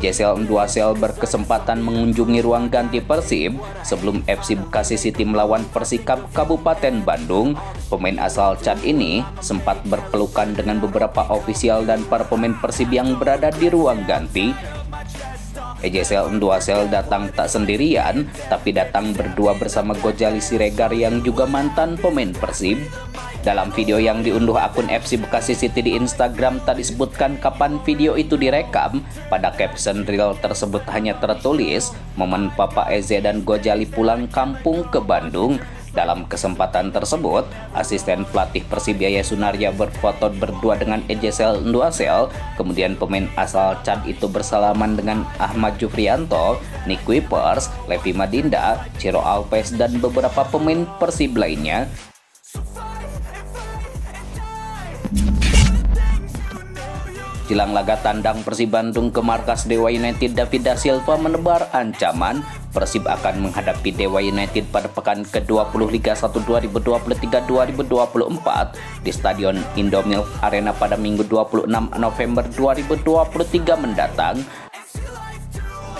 EJSL Sel berkesempatan mengunjungi ruang ganti Persib sebelum FC Bekasi City melawan Persikap Kabupaten Bandung. Pemain asal Chad ini sempat berpelukan dengan beberapa ofisial dan para pemain Persib yang berada di ruang ganti. EJSL Sel datang tak sendirian, tapi datang berdua bersama Gojali Siregar yang juga mantan pemain Persib. Dalam video yang diunduh akun FC Bekasi City di Instagram tak disebutkan kapan video itu direkam. Pada caption reel tersebut hanya tertulis momen Papa Eze dan Gojali pulang kampung ke Bandung. Dalam kesempatan tersebut, asisten pelatih Persibaya Sunarya berfoto berdua dengan Ejesel Nduasel, kemudian pemain asal Chad itu bersalaman dengan Ahmad Jufrianto, Nick Wipers, Levi Madinda, Ciro Alves, dan beberapa pemain Persib lainnya Jelang laga tandang Persib Bandung ke markas Dewa United David da Silva menebar ancaman Persib akan menghadapi Dewa United pada pekan ke-20 Liga 1 2023-2024 di Stadion Indomilk Arena pada Minggu 26 November 2023 mendatang.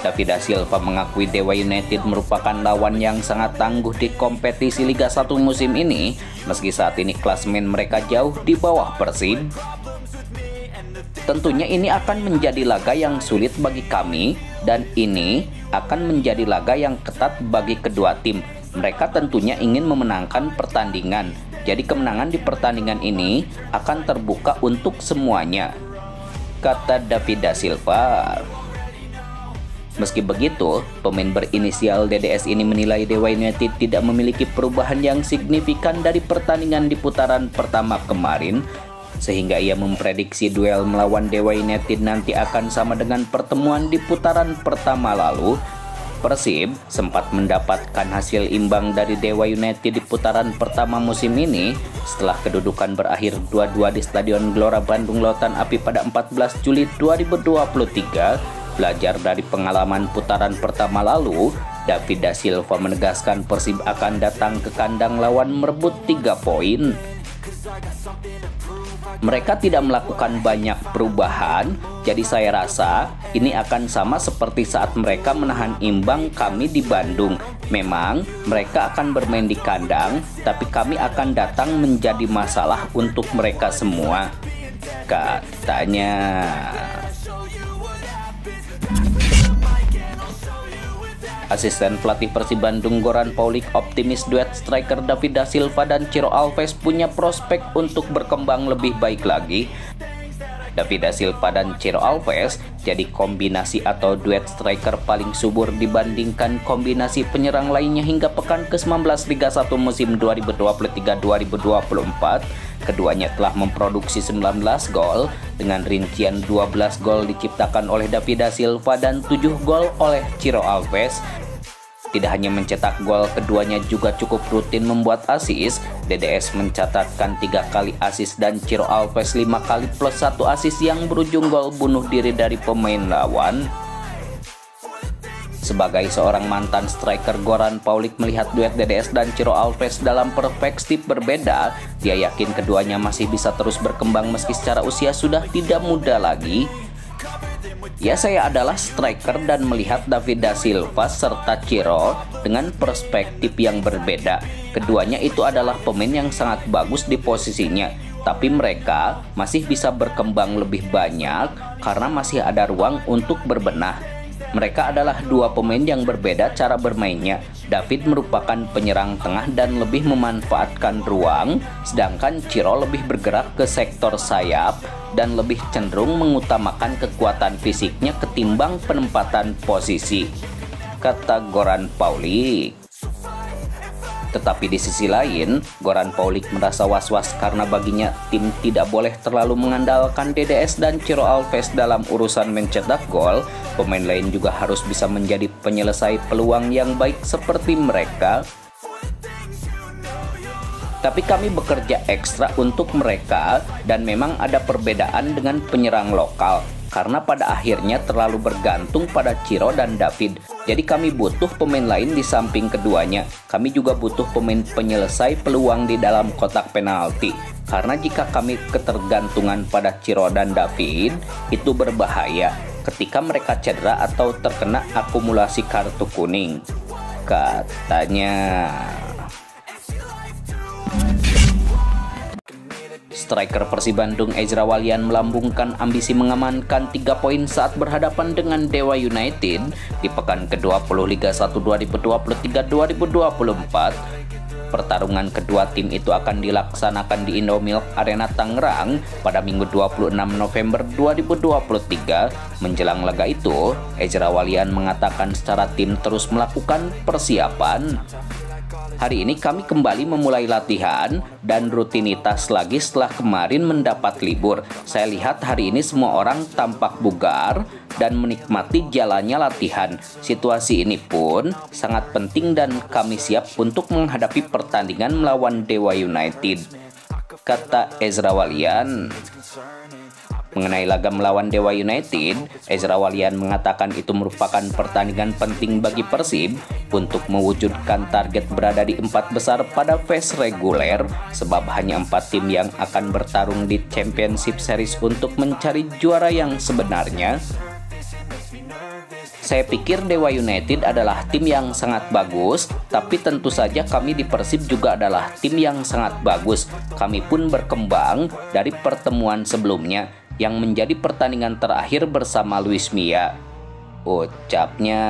David da Silva mengakui Dewa United merupakan lawan yang sangat tangguh di kompetisi Liga 1 musim ini meski saat ini klasmen mereka jauh di bawah Persib. Tentunya ini akan menjadi laga yang sulit bagi kami dan ini akan menjadi laga yang ketat bagi kedua tim. Mereka tentunya ingin memenangkan pertandingan. Jadi kemenangan di pertandingan ini akan terbuka untuk semuanya. Kata David da Silva. Meski begitu, pemain berinisial DDS ini menilai Dewa United tidak memiliki perubahan yang signifikan dari pertandingan di putaran pertama kemarin sehingga ia memprediksi duel melawan Dewa United nanti akan sama dengan pertemuan di putaran pertama lalu. Persib sempat mendapatkan hasil imbang dari Dewa United di putaran pertama musim ini setelah kedudukan berakhir 2-2 di Stadion Gelora Bandung Lautan Api pada 14 Juli 2023. Belajar dari pengalaman putaran pertama lalu, David Da Silva menegaskan Persib akan datang ke kandang lawan merebut 3 poin. Mereka tidak melakukan banyak perubahan, jadi saya rasa ini akan sama seperti saat mereka menahan imbang kami di Bandung. Memang mereka akan bermain di kandang, tapi kami akan datang menjadi masalah untuk mereka semua. Katanya. Asisten pelatih Persib Bandung Goran Paulik optimis duet striker David da Silva dan Ciro Alves punya prospek untuk berkembang lebih baik lagi. David da Silva dan Ciro Alves jadi kombinasi atau duet striker paling subur dibandingkan kombinasi penyerang lainnya hingga pekan ke-19 Liga 1 musim 2023-2024. Keduanya telah memproduksi 19 gol dengan rincian 12 gol diciptakan oleh David da Silva dan 7 gol oleh Ciro Alves. Tidak hanya mencetak gol, keduanya juga cukup rutin membuat asis. DDS mencatatkan tiga kali asis dan Ciro Alves lima kali plus satu asis yang berujung gol bunuh diri dari pemain lawan. Sebagai seorang mantan striker Goran Paulik melihat duet DDS dan Ciro Alves dalam perspektif berbeda, dia yakin keduanya masih bisa terus berkembang meski secara usia sudah tidak muda lagi. Ya saya adalah striker dan melihat David da Silva serta Ciro dengan perspektif yang berbeda. Keduanya itu adalah pemain yang sangat bagus di posisinya, tapi mereka masih bisa berkembang lebih banyak karena masih ada ruang untuk berbenah. Mereka adalah dua pemain yang berbeda cara bermainnya. David merupakan penyerang tengah dan lebih memanfaatkan ruang, sedangkan Ciro lebih bergerak ke sektor sayap dan lebih cenderung mengutamakan kekuatan fisiknya ketimbang penempatan posisi, kata Goran Paulik. Tetapi di sisi lain, Goran Paulik merasa was-was karena baginya tim tidak boleh terlalu mengandalkan DDS dan Ciro Alves dalam urusan mencetak gol. Pemain lain juga harus bisa menjadi penyelesai peluang yang baik seperti mereka tapi kami bekerja ekstra untuk mereka dan memang ada perbedaan dengan penyerang lokal karena pada akhirnya terlalu bergantung pada Ciro dan David. Jadi kami butuh pemain lain di samping keduanya. Kami juga butuh pemain penyelesai peluang di dalam kotak penalti. Karena jika kami ketergantungan pada Ciro dan David, itu berbahaya. ketika mereka cedera atau terkena akumulasi kartu kuning. Katanya. Striker Persib Bandung Ezra Walian melambungkan ambisi mengamankan 3 poin saat berhadapan dengan Dewa United di pekan ke-20 Liga 1 2023-2024 Pertarungan kedua tim itu akan dilaksanakan di Indomilk Arena Tangerang pada Minggu 26 November 2023. Menjelang laga itu, Ezra Walian mengatakan secara tim terus melakukan persiapan Hari ini kami kembali memulai latihan dan rutinitas lagi setelah kemarin mendapat libur. Saya lihat hari ini semua orang tampak bugar dan menikmati jalannya latihan. Situasi ini pun sangat penting dan kami siap untuk menghadapi pertandingan melawan Dewa United. Kata Ezra Walian. Mengenai laga melawan Dewa United, Ezra Walian mengatakan itu merupakan pertandingan penting bagi Persib untuk mewujudkan target berada di empat besar pada phase reguler sebab hanya empat tim yang akan bertarung di Championship Series untuk mencari juara yang sebenarnya saya pikir Dewa United adalah tim yang sangat bagus, tapi tentu saja kami di Persib juga adalah tim yang sangat bagus. Kami pun berkembang dari pertemuan sebelumnya yang menjadi pertandingan terakhir bersama Luis Mia. Ucapnya.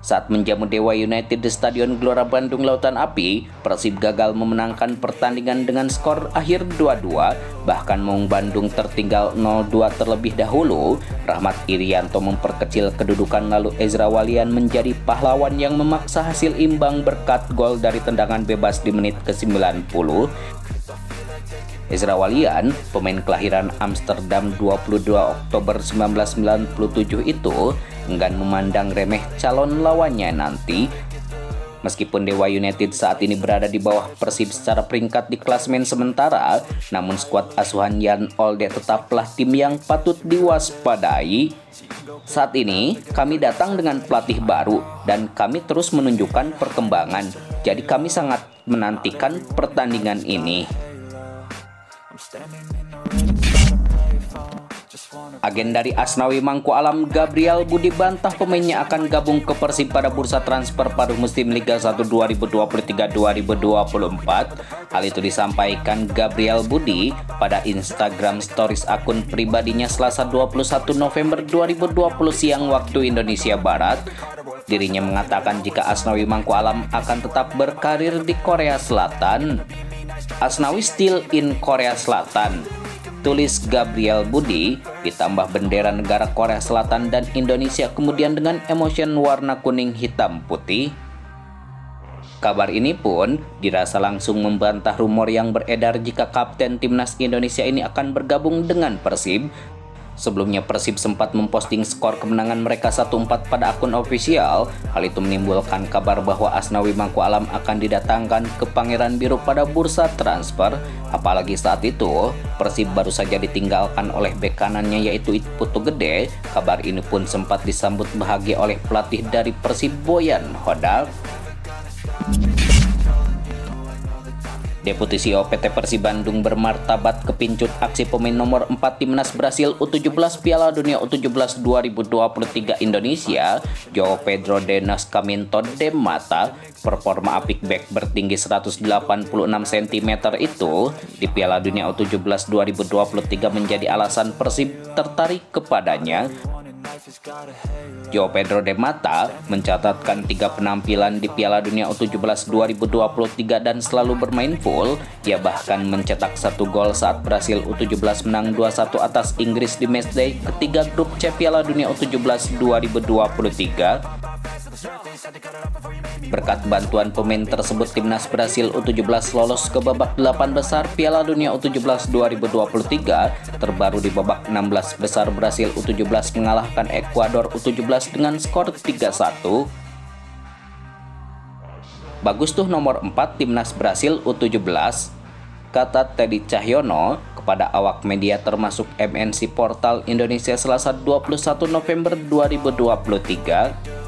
Saat menjamu Dewa United di Stadion Gelora Bandung Lautan Api, Persib gagal memenangkan pertandingan dengan skor akhir 2-2, bahkan Maung Bandung tertinggal 0-2 terlebih dahulu. Rahmat Irianto memperkecil kedudukan lalu Ezra Walian menjadi pahlawan yang memaksa hasil imbang berkat gol dari tendangan bebas di menit ke-90 Ezra Walian, pemain kelahiran Amsterdam 22 Oktober 1997 itu enggan memandang remeh calon lawannya nanti Meskipun Dewa United saat ini berada di bawah Persib secara peringkat di klasmen sementara, namun skuad asuhan Jan Olde tetaplah tim yang patut diwaspadai. Saat ini, kami datang dengan pelatih baru dan kami terus menunjukkan perkembangan. Jadi kami sangat menantikan pertandingan ini. Agen dari Asnawi Mangku Alam Gabriel Budi bantah pemainnya akan gabung ke Persib pada bursa transfer paruh musim Liga 1 2023-2024. Hal itu disampaikan Gabriel Budi pada Instagram Stories akun pribadinya Selasa 21 November 2020 siang waktu Indonesia Barat. Dirinya mengatakan jika Asnawi Mangku Alam akan tetap berkarir di Korea Selatan. Asnawi still in Korea Selatan. Tulis Gabriel Budi ditambah bendera negara Korea Selatan dan Indonesia kemudian dengan emotion warna kuning hitam putih. Kabar ini pun dirasa langsung membantah rumor yang beredar jika kapten timnas Indonesia ini akan bergabung dengan Persib Sebelumnya Persib sempat memposting skor kemenangan mereka 1-4 pada akun ofisial. Hal itu menimbulkan kabar bahwa Asnawi Mangku Alam akan didatangkan ke Pangeran Biru pada bursa transfer. Apalagi saat itu, Persib baru saja ditinggalkan oleh bek kanannya yaitu Putu Gede. Kabar ini pun sempat disambut bahagia oleh pelatih dari Persib Boyan Hodal. Deputi CEO PT Persib Bandung bermartabat kepincut aksi pemain nomor 4 timnas Brasil U17 Piala Dunia U17 2023 Indonesia, Joao Pedro de Nascimento de Mata, performa apik back bertinggi 186 cm itu di Piala Dunia U17 2023 menjadi alasan Persib tertarik kepadanya Joe Pedro de Mata mencatatkan tiga penampilan di Piala Dunia U17 2023 dan selalu bermain full. Ia bahkan mencetak satu gol saat Brasil U17 menang 2-1 atas Inggris di matchday ketiga grup C Piala Dunia U17 2023. Berkat bantuan pemain tersebut, timnas Brasil U17 lolos ke babak 8 besar Piala Dunia U17 2023. Terbaru di babak 16 besar Brasil U17 mengalahkan Ekuador U17 dengan skor 3-1. Bagus tuh nomor 4 timnas Brasil U17, kata Teddy Cahyono kepada awak media termasuk MNC Portal Indonesia Selasa 21 November 2023